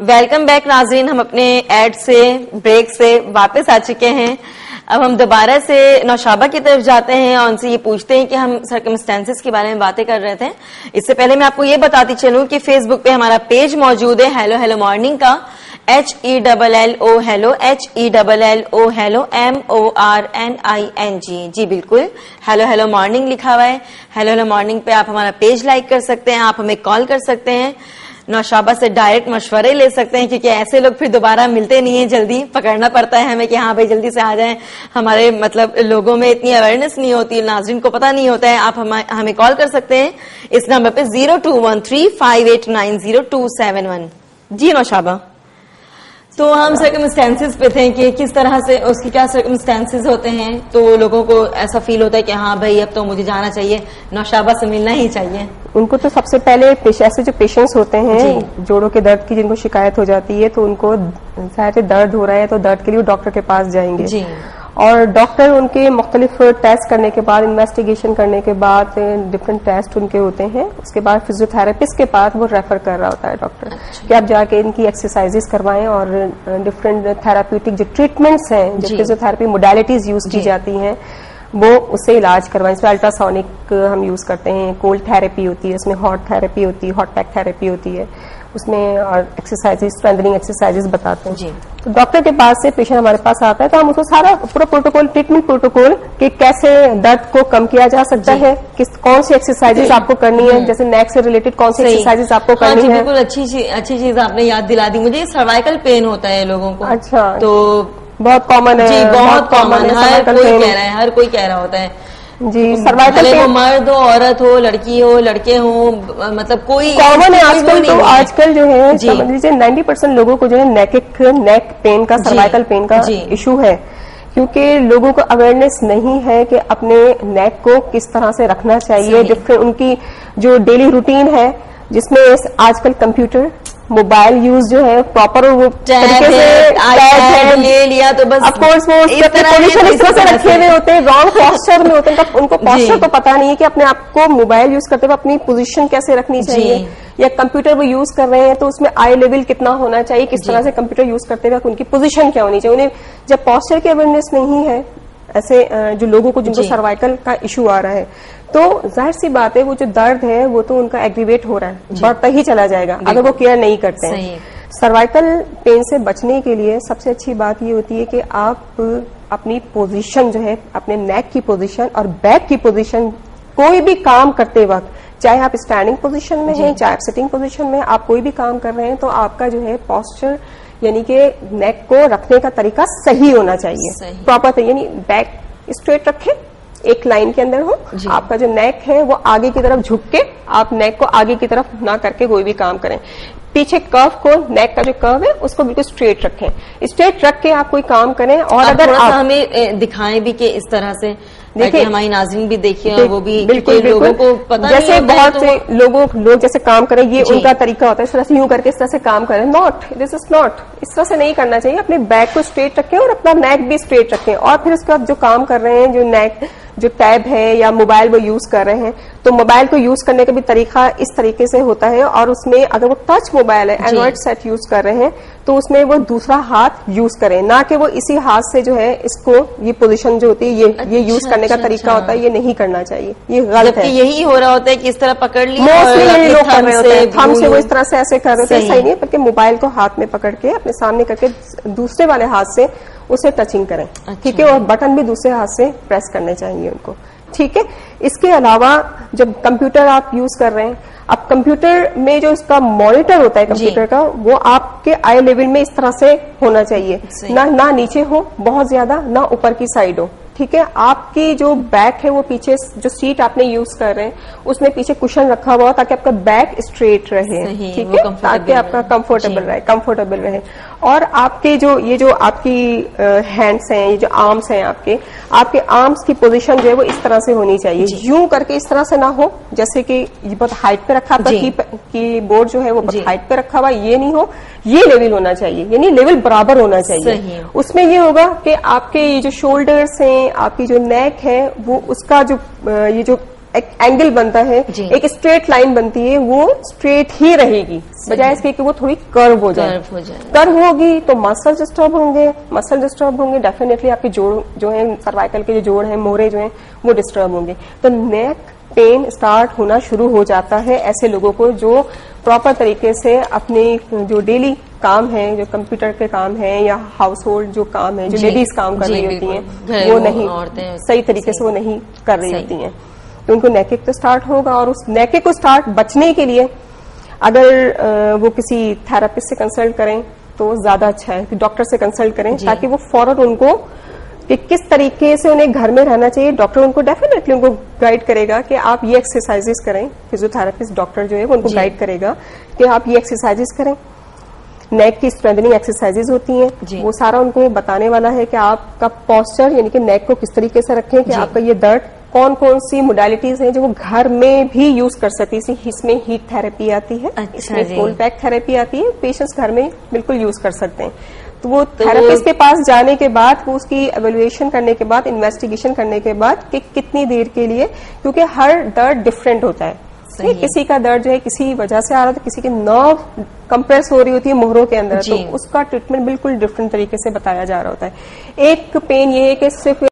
Welcome back नाजरीन हम अपने एड से, ब्रेक से वापस आ चुके हैं। अब हम दोबारा से नौशाबा की तरफ़ जाते हैं और उनसे ये पूछते हैं कि हम सर्कमस्टेंसेस के बारे में बातें कर रहे थे। इससे पहले मैं आपको ये बताती चलूँ कि फेसबुक पे हमारा पेज मौजूद है हेलो हेलो मॉर्निंग का। H E double L O hello H E double L O hello M O R N I N G जी, बिल्कुल। हेलो हेलो मॉर्निंग लिखा हुआ है। हेलो हेलो मॉर्निंग पे आप हमारा पेज लाइक कर सकते हैं, आप हमें कॉल कर सकते हैं। नौशाबा से डायरेक्ट मशवरे ले सकते हैं क्योंकि ऐसे लोग फिर दोबारा मिलते नहीं है जल्दी पकड़ना पड़ता है हमें कि हाँ भाई जल्दी से आ जाए। हमारे मतलब लोगों में इतनी अवेयरनेस नहीं होती नाजरीन को पता नहीं होता है आप हम, कॉल कर सकते हैं। इस नंबर पे zero two one three five eight nine zero two seven one जी नौशाबा। तो हम सर्कमस्टेंसेज पे थे कि किस तरह से उसके क्या सर्कमस्टेंसेज होते हैं तो लोगों को ऐसा फील होता है कि हाँ भाई अब तो मुझे जाना चाहिए नौशाबा से मिलना ही चाहिए। उनको तो सबसे पहले ऐसे जो पेशेंट्स होते हैं जोड़ों के दर्द की जिनको शिकायत हो जाती है तो उनको शायद दर्द हो रहा है तो दर्द के लिए डॉक्टर के पास जाएँगे। जी। और डॉक्टर उनके मुख्तलिफ़ टेस्ट करने के बाद इन्वेस्टिगेशन करने के बाद डिफरेंट टेस्ट उनके होते हैं। उसके बाद फिजियोथेरेपिस्ट के पास वो रेफर कर रहा होता है डॉक्टर अच्छा। कि आप जाके इनकी एक्सरसाइजेस करवाएँ और डिफरेंट थेराप्यूटिक जो ट्रीटमेंट्स हैं जो फिजियोथेरेपी मोडेलिटीज यूज़ की जाती हैं वो उससे इलाज करवाएँ। इसमें अल्ट्रासोनिक हम यूज़ करते हैं। कोल्ड थेरेपी होती है इसमें हॉट थेरेपी होती है हॉट पैक थेरेपी होती है। उसमें और एक्सरसाइजेस स्ट्रेंथनिंग एक्सरसाइजेस बताते हैं। जी। तो डॉक्टर के पास से पेशेंट हमारे पास आता है तो हम उसको सारा पूरा प्रोटोकॉल ट्रीटमेंट प्रोटोकॉल कि कैसे दर्द को कम किया जा सकता है किस कौन सी एक्सरसाइजेस आपको करनी है हम्म। जैसे नेक से रिलेटेड कौन सी एक्सरसाइजेस आपको हाँ करनी है। बिल्कुल अच्छी अच्छी चीज़ आपने याद दिला दी। मुझे सर्वाइकल पेन होता है लोगों को। अच्छा। तो बहुत कॉमन है जी बहुत कॉमन है हर कोई कह रहा है हर कोई कह रहा होता है। जी सर्वाइकल वो मर्द हो औरत हो लड़की हो लड़के हो मतलब कोई कॉमन है आजकल तो आजकल जो है समझ लीजिए नाइन्टी परसेंट लोगों को जो है नेक नेक पेन का सर्वाइकल पेन का इशू है। क्योंकि लोगों को अवेयरनेस नहीं है कि अपने नेक को किस तरह से रखना चाहिए डिफरेंट उनकी जो डेली रूटीन है जिसमें आजकल कंप्यूटर मोबाइल यूज़ जो है प्रॉपर वो तरीके से ले लिया तो बस अफकोर्स वो पोजिशन इस तरह से रखे हुए होते हैं रॉन्ग पॉस्चर में होते हैं उनको पॉस्चर तो पता नहीं है कि अपने आप को मोबाइल यूज़ करते हुए अपनी पोजीशन कैसे रखनी चाहिए या कंप्यूटर वो यूज़ कर रहे हैं तो उसमें आई लेवल कितना होना चाहिए किस तरह से कंप्यूटर यूज़ करते हुए उनकी पोजीशन क्या होनी चाहिए। उन्हें जब पॉस्चर की अवेयरनेस नहीं है ऐसे जो लोगों को जिनको सर्वाइकल का इशू आ रहा है। तो ज़ाहिर सी बात है वो जो दर्द है वो तो उनका एग्रीवेट हो रहा है। बढ़ता ही चला जाएगा अगर वो केयर नहीं करते हैं। सर्वाइकल पेन से बचने के लिए सबसे अच्छी बात ये होती है कि आप अपनी पोजीशन जो है अपने नेक की पोजीशन और बैक की पोजीशन कोई भी काम करते वक्त चाहे आप स्टैंडिंग पोजीशन में हैं चाहे आप सिटिंग पोजीशन में आप कोई भी काम कर रहे हैं तो आपका जो है पॉस्चर यानी कि नेक को रखने का तरीका सही होना चाहिए। प्रॉपर यानी बैक स्ट्रेट रखें एक लाइन के अंदर हो। आपका जो नेक है वो आगे की तरफ़ झुक के आप नेक को आगे की तरफ़ ना करके कोई भी काम करें। पीछे कर्व को नेक का जो कर्व है उसको बिल्कुल स्ट्रेट रखें। स्ट्रेट रख के आप कोई काम करें और अगर आप हमें दिखाएँ भी कि इस तरह से देखिए हमारी नाजरीन भी देखिए वो भी बिल्कुल लोगों को पता जैसे बहुत तो से लोगों लोग जैसे काम करें ये उनका तरीका होता है इस तरह से यूँ करके इस तरह से काम करें। नॉट दिस इज़ नॉट इस तरह से नहीं करना चाहिए अपने बैक को स्ट्रेट रखें और अपना नेक भी स्ट्रेट रखें। और फिर उसके बाद जो काम कर रहे हैं जो नेक जो टैब है या मोबाइल वो यूज़ कर रहे हैं तो मोबाइल को यूज़ करने का भी तरीका इस तरीके से होता है और उसमें अगर वो टच मोबाइल है एंड्रॉइड सेट यूज़ कर रहे हैं तो उसमें वो दूसरा हाथ यूज़ करें। ना कि वो इसी हाथ से जो है इसको ये पोजीशन जो होती है ये अच्छा, ये यूज़ करने का अच्छा, तरीका अच्छा। होता है ये नहीं करना चाहिए। ये गलत है। यही हो रहा होता है कि इस तरह पकड़ लिया मोस्टली यही लोग कर रहे होते हैं। थम से वो इस तरह से ऐसे कर रहे होते हैं। सही नहीं है बल्कि मोबाइल को हाथ में पकड़ के अपने सामने करके दूसरे वाले हाथ से उसे टचिंग करें। ठीक है और बटन भी दूसरे हाथ से प्रेस करने चाहिए उनको। ठीक है? इसके अलावा जब कंप्यूटर आप यूज़ कर रहे हैं अब कंप्यूटर में जो इसका मॉनिटर होता है कंप्यूटर का वो आपके आई लेवल में इस तरह से होना चाहिए। ना ना नीचे हो बहुत ज़्यादा ना ऊपर की साइड हो। ठीक है? आपकी जो बैक है वो पीछे जो सीट आपने यूज़ कर रहे हैं उसमें पीछे कुशन रखा हुआ ताकि आपका बैक स्ट्रेट रहे। ठीक है? ताकि आपका कंफर्टेबल रहे कंफर्टेबल रहे। और आपके जो ये जो आपकी हैंड्स हैं ये जो आर्म्स हैं आपके आपके आर्म्स की पोजीशन जो है वो इस तरह से होनी चाहिए। यूँ करके इस तरह से ना हो जैसे कि ये बहुत हाइट पे रखा था की, की बोर्ड जो है वो बहुत हाइट पे रखा हुआ ये नहीं हो ये लेवल होना चाहिए। यानी लेवल बराबर होना चाहिए। उसमें ये होगा कि आपके ये जो शोल्डर्स हैं आपकी जो नेक है वो उसका जो ये जो एक एंगल बनता है एक स्ट्रेट लाइन बनती है वो स्ट्रेट ही रहेगी। बजाय इसके कि वो थोड़ी कर्व हो जाए। कर्व होगी तो मसल डिस्टर्ब होंगे मसल डिस्टर्ब होंगे डेफिनेटली आपके जोड़ जो है सर्वाइकल के जो जोड़ है मोरे जो है वो डिस्टर्ब होंगे। तो नेक पेन स्टार्ट होना शुरू हो जाता है ऐसे लोगों को जो प्रॉपर तरीके से अपने जो डेली काम है जो कंप्यूटर के काम है या हाउस होल्ड जो काम है जो लेडीज़ काम कर रही होती। हैं वो नहीं। सही तरीके से वो नहीं कर रही होती हैं। तो उनको नेकेक तो स्टार्ट होगा और उस नेकेक को स्टार्ट बचने के लिए अगर वो किसी थेरापिस्ट से कंसल्ट करें तो ज़्यादा अच्छा है कि डॉक्टर से कंसल्ट करें ताकि वो फ़ौरन उनको कि किस तरीके से उन्हें घर में रहना चाहिए। डॉक्टर उनको डेफिनेटली उनको गाइड करेगा कि आप ये एक्सरसाइजेस करें। फिजियोथेरापिस्ट डॉक्टर जो है वो उनको गाइड करेगा कि आप ये एक्सरसाइजेस करें। नेक की स्ट्रेंथनिंग एक्सरसाइजेज होती। हैं। वो सारा उनको बताने वाला है कि आपका पॉस्चर यानी कि नेक को किस तरीके से रखें कि आपका ये दर्द कौन कौन सी मोडालिटीज हैं जो वो घर में भी यूज़ कर सकती है? इसमें हीट थेरेपी आती है अच्छा इसमें कोल्ड पैक थेरेपी आती है पेशेंट्स घर में बिल्कुल यूज़ कर सकते हैं। तो वो थेरेपिस्ट के पास जाने के बाद वो उसकी एवेल्युएशन करने के बाद इन्वेस्टिगेशन करने के बाद कि कितनी देर के लिए क्योंकि हर दर्द डिफरेंट होता है। सही किसी का दर्द जो है किसी वजह से आ रहा था किसी की नर्व कंप्रेस हो रही होती है मोहरों के अंदर तो उसका ट्रीटमेंट बिल्कुल डिफरेंट तरीके से बताया जा रहा होता है। एक पेन ये है कि सिर्फ़